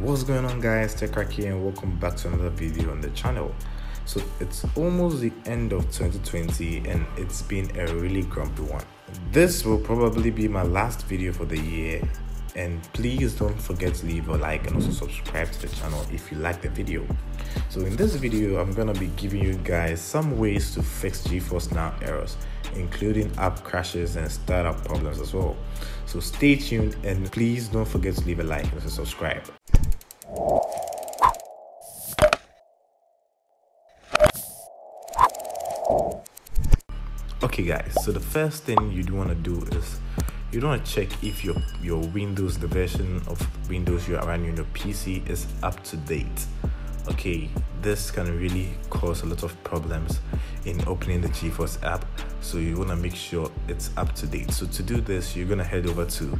what's going on guys? TechCrack here and welcome back to another video on the channel. So it's almost the end of 2020 and it's been a really grumpy one. This will probably be my last video for the year and please don't forget to leave a like and also subscribe to the channel if you like the video. So in this video i'm gonna be giving you guys some ways to fix geforce now errors including app crashes and startup problems as well. So stay tuned and please don't forget to leave a like and subscribe okay guys so the first thing you do want to do is you want to check if your your windows the version of windows you are running on your pc is up to date. Okay this can really cause a lot of problems in opening the geforce app so you want to make sure it's up to date. So to do this you're going to head over to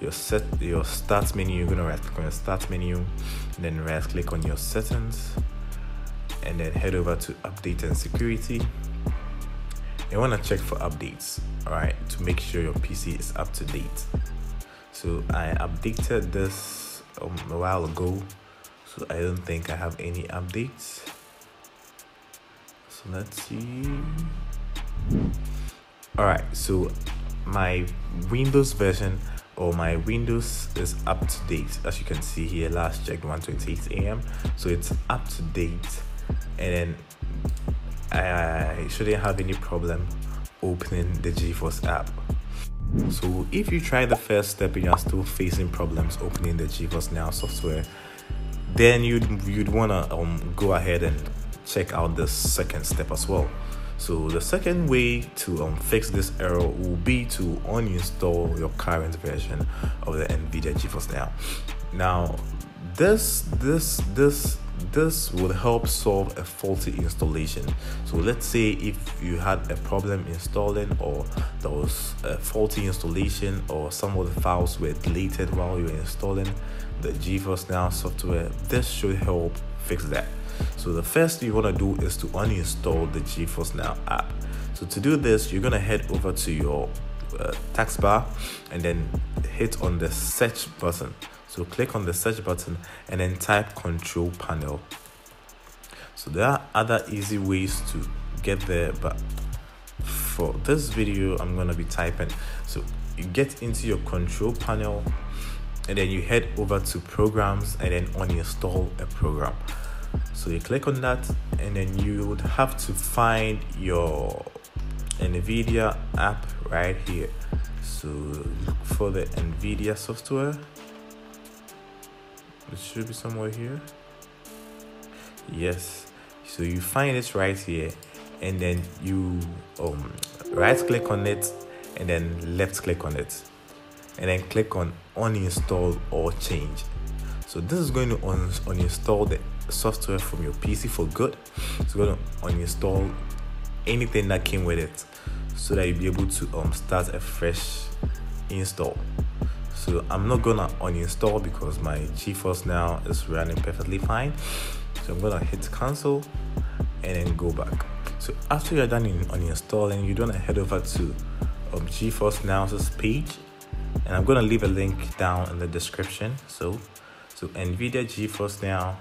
your set your start menu you're going to right click on your start menu then right click on your settings and then head over to update and security you want to check for updates all right to make sure your pc is up to date. So i updated this um, a while ago so i don't think i have any updates. So let's see. All right so my windows version or my windows is up to date. As you can see here last checked 128 am so it's up to date. And then I shouldn't have any problem opening the GeForce app. So if you try the first step and you're still facing problems opening the GeForce Now software, then you'd you'd wanna um, go ahead and check out the second step as well. So the second way to um, fix this error will be to uninstall your current version of the NVIDIA GeForce Now. Now, this this this this will help solve a faulty installation. So let's say if you had a problem installing or there was a faulty installation or some of the files were deleted while you were installing the geforce now software this should help fix that. So the first thing you want to do is to uninstall the geforce now app. So to do this you're going to head over to your uh, taskbar and then hit on the search button so click on the search button and then type control panel. So there are other easy ways to get there, but for this video, I'm gonna be typing. So you get into your control panel and then you head over to programs and then uninstall a program. So you click on that and then you would have to find your NVIDIA app right here. So look for the NVIDIA software it should be somewhere here. Yes. So you find it right here and then you um, right click on it and then left click on it and then click on uninstall or change. So this is going to un uninstall the software from your pc for good. It's going to uninstall anything that came with it so that you'll be able to um, start a fresh install so i'm not gonna uninstall because my geforce now is running perfectly fine. So i'm gonna hit cancel and then go back. So after you're done in uninstalling you're gonna head over to um, geforce now's page. And i'm gonna leave a link down in the description. So so nvidia geforce now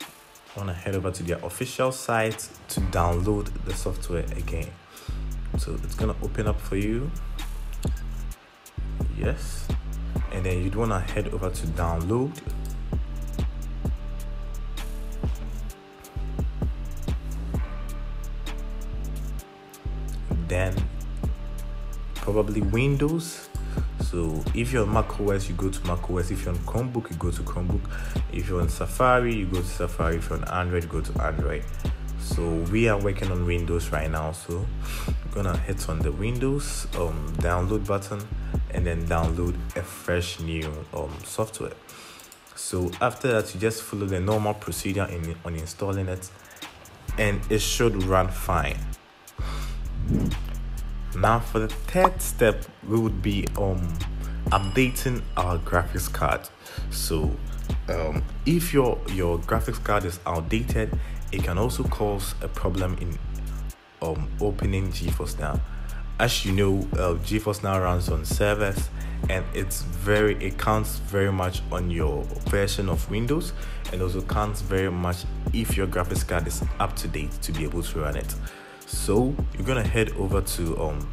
I want to head over to their official site to download the software again. So it's gonna open up for you. Yes and then you'd want to head over to download. Then probably windows. So if you're on mac os you go to mac os if you're on chromebook you go to chromebook. If you're on safari you go to safari. If you're on android you go to android. So we are working on windows right now. So i'm gonna hit on the windows um download button and then download a fresh new um, software. So after that, you just follow the normal procedure in on installing it, and it should run fine. Now for the third step, we would be um updating our graphics card. So um, if your your graphics card is outdated, it can also cause a problem in um, opening GeForce Now as you know, uh, GeForce now runs on servers, and it's very it counts very much on your version of Windows, and also counts very much if your graphics card is up to date to be able to run it. So you're gonna head over to um,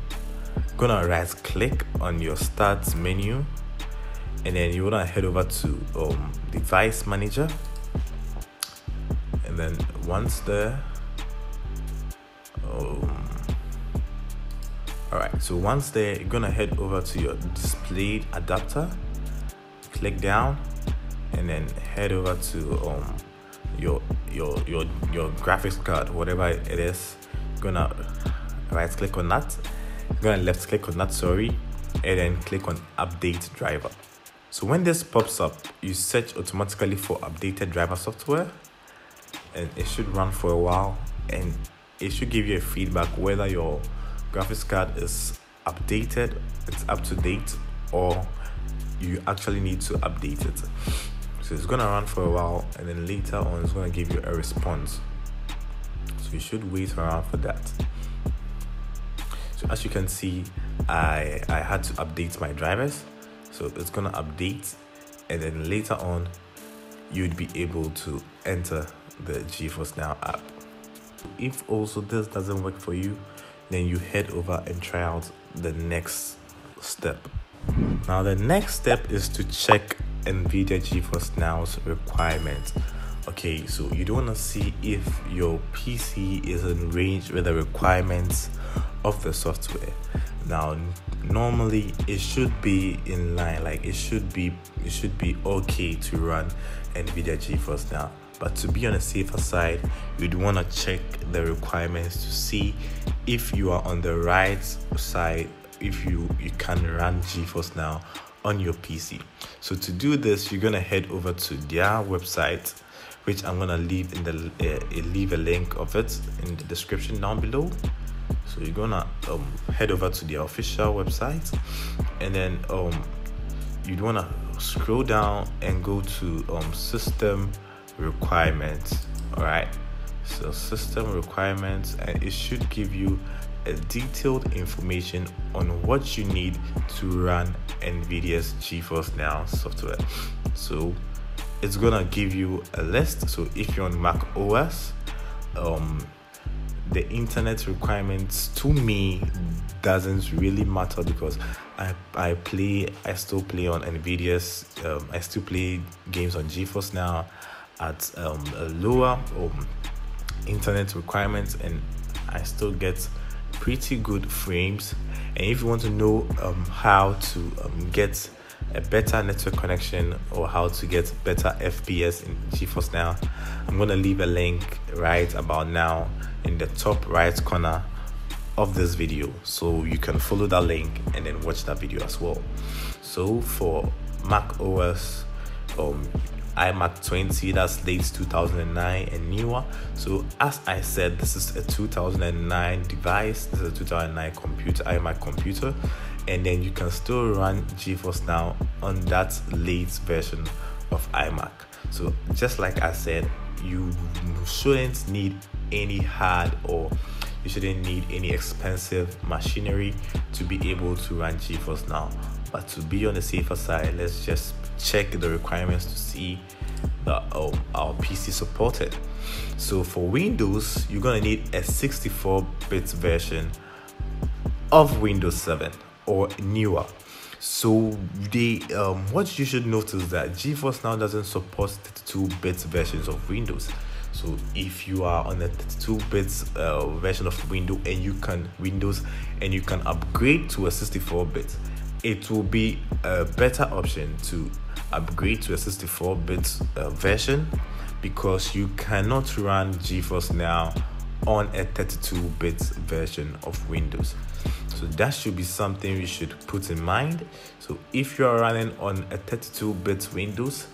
gonna right click on your start menu, and then you're gonna head over to um, device manager, and then once there. All right so once there you're gonna head over to your displayed adapter click down and then head over to um your your your your graphics card whatever it is. Gonna right click on that. Gonna left click on that sorry and then click on update driver. So when this pops up you search automatically for updated driver software and it should run for a while and it should give you a feedback whether your graphics card is updated, it's up to date, or you actually need to update it. So it's gonna run for a while and then later on it's gonna give you a response. So you should wait around for that. So as you can see, I I had to update my drivers. So it's gonna update and then later on you'd be able to enter the GeForce Now app. If also this doesn't work for you, then you head over and try out the next step. Now, the next step is to check NVIDIA GeForce Now's requirements. Okay, so you don't want to see if your PC is in range with the requirements of the software. Now, normally it should be in line, like it should be it should be okay to run NVIDIA GeForce Now. But to be on the safer side, you'd want to check the requirements to see if you are on the right side, if you, you can run GeForce Now on your PC. So to do this, you're gonna head over to their website, which I'm gonna leave in the uh, leave a link of it in the description down below. So you're gonna um, head over to their official website, and then um, you'd wanna scroll down and go to um, system requirements all right so system requirements and it should give you a detailed information on what you need to run nvidia's geforce now software. So it's gonna give you a list. So if you're on mac os um, the internet requirements to me doesn't really matter because I, I play I still play on Nvidia's um, I still play games on GeForce now at um, a lower um, internet requirements and I still get pretty good frames. And if you want to know um, how to um, get a better network connection or how to get better FPS in GeForce Now I'm gonna leave a link right about now in the top right corner of this video. So you can follow that link and then watch that video as well. So for Mac OS um, iMac 20 that's late 2009 and newer. So as I said, this is a 2009 device. This is a 2009 computer, iMac computer, and then you can still run GeForce Now on that late version of iMac. So just like I said, you shouldn't need any hard or you shouldn't need any expensive machinery to be able to run GeForce Now. But to be on the safer side, let's just check the requirements to see that oh, our PC supported. So for Windows, you're gonna need a 64-bit version of Windows 7 or newer. So they um, what you should notice that GeForce now doesn't support 32-bit versions of Windows. So if you are on a 32-bit uh, version of Windows and you can Windows and you can upgrade to a 64-bit, it will be a better option to upgrade to a 64 bit uh, version because you cannot run GeForce Now on a 32 bit version of Windows. So that should be something we should put in mind. So if you are running on a 32 bit Windows,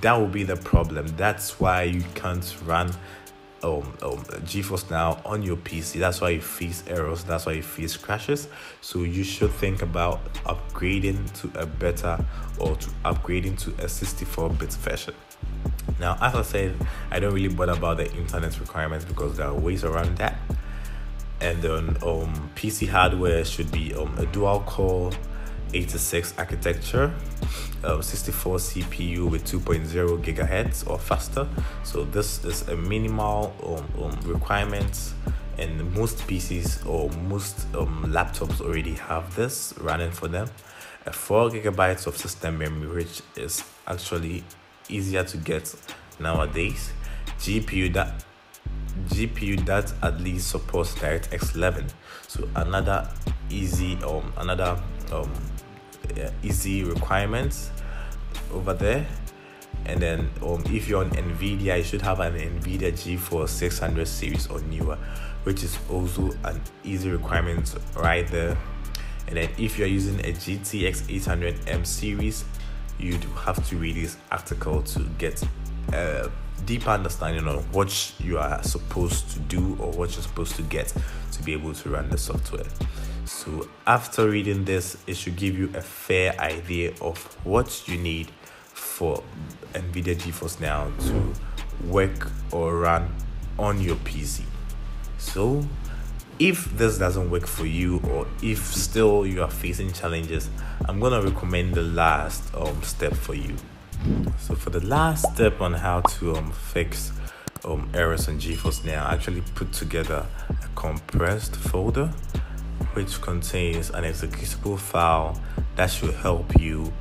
that will be the problem. That's why you can't run um, um, GeForce Now on your PC. That's why you face errors. That's why you face crashes. So you should think about upgrading to a better or to upgrading to a 64-bit version. Now, as I said, I don't really bother about the internet requirements because there are ways around that. and then um, PC hardware should be um, a dual core 86 architecture, um, 64 CPU with 2.0 gigahertz or faster. So this is a minimal um, um, requirement, and most PCs or most um, laptops already have this running for them. A 4 gigabytes of system memory, which is actually easier to get nowadays. GPU that GPU that at least supports DirectX 11. So another easy um another um easy requirements over there. And then um if you're on Nvidia, you should have an Nvidia GeForce 600 series or newer, which is also an easy requirement right there. And then if you're using a GTX 800M series, you'd have to read this article to get a deeper understanding on what you are supposed to do or what you're supposed to get to be able to run the software. So, after reading this, it should give you a fair idea of what you need for NVIDIA GeForce Now to work or run on your PC. So, if this doesn't work for you or if still you are facing challenges i'm to recommend the last um, step for you so for the last step on how to um, fix um, errors on geforce now i actually put together a compressed folder which contains an executable file that should help you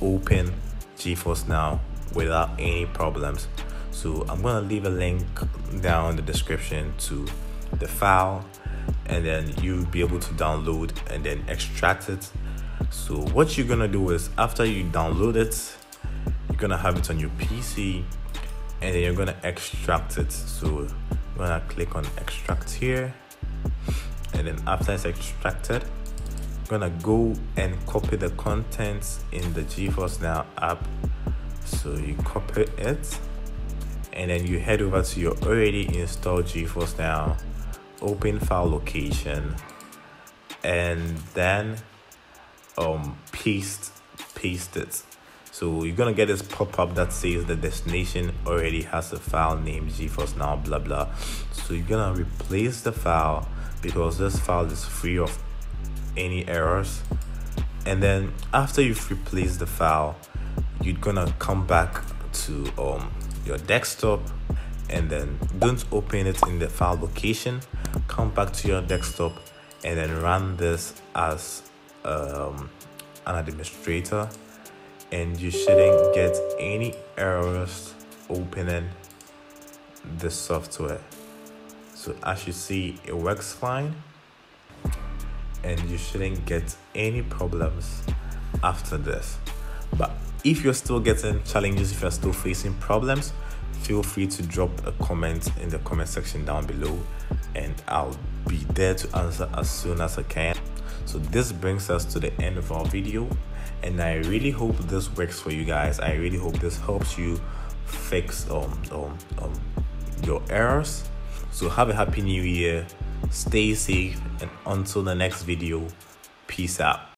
open geforce now without any problems. So i'm to leave a link down in the description to the file and then you'll be able to download and then extract it. So what you're gonna do is after you download it you're gonna have it on your pc and then you're gonna extract it. So i'm gonna click on extract here and then after it's extracted I'm gonna go and copy the contents in the GeForce Now app. So you copy it and then you head over to your already installed GeForce Now open file location. And then um paste paste it. So you're gonna get this pop-up that says the destination already has a file named geforce now blah blah. So you're gonna replace the file because this file is free of any errors. And then after you've replaced the file you're gonna come back to um your desktop and then don't open it in the file location. Come back to your desktop and then run this as um, an administrator. And you shouldn't get any errors opening the software so as you see it works fine and you shouldn't get any problems after this but if you're still getting challenges if you're still facing problems feel free to drop a comment in the comment section down below and I'll be there to answer as soon as I can. So this brings us to the end of our video and I really hope this works for you guys. I really hope this helps you fix um, um, um your errors. So have a happy new year, stay safe and until the next video, peace out.